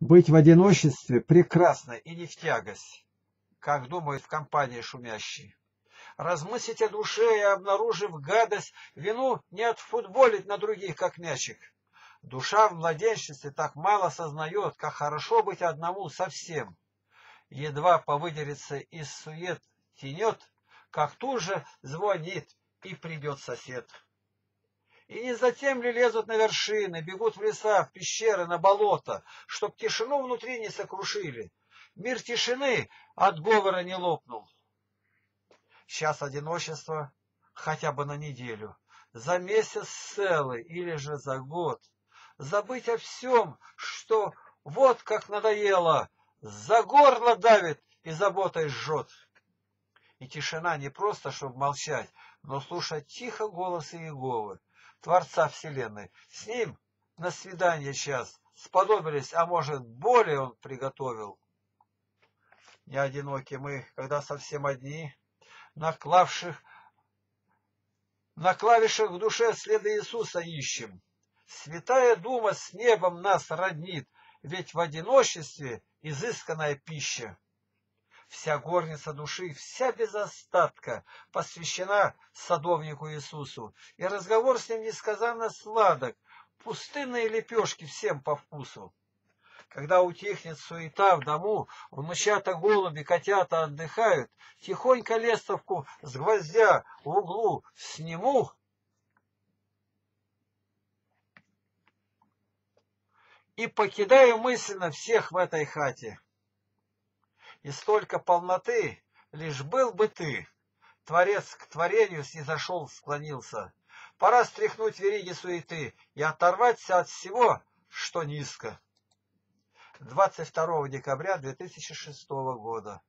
Быть в одиночестве прекрасно и не в тягость, как думают в компании шумящей. Размыслить о душе и обнаружив гадость, вину не отфутболить на других, как мячик. Душа в младенчестве так мало сознает, как хорошо быть одному совсем. Едва повыделится из сует тянет, как тут же звонит и придет сосед. И не затем ли лезут на вершины, бегут в леса, в пещеры, на болото, чтоб тишину внутри не сокрушили. Мир тишины от говора не лопнул. Сейчас одиночество хотя бы на неделю, за месяц целый или же за год. Забыть о всем, что вот как надоело, за горло давит и заботой жжет. И тишина не просто, чтобы молчать, но слушать тихо голос Иеговы. Творца Вселенной. С ним на свидание час сподобились, а может, более он приготовил. Не одиноки мы, когда совсем одни, на клавших, на клавишах в душе следы Иисуса ищем. Святая дума с небом нас роднит, ведь в одиночестве изысканная пища. Вся горница души, вся без остатка посвящена садовнику Иисусу, и разговор с ним несказанно сладок, пустынные лепешки всем по вкусу. Когда утихнет суета в дому, внучата голуби, котята отдыхают, тихонько лестовку с гвоздя в углу сниму, и покидаю мысленно всех в этой хате и столько полноты, лишь был бы ты. Творец к творению снизошел, склонился. Пора стряхнуть вериги суеты и оторваться от всего, что низко. 22 декабря 2006 года.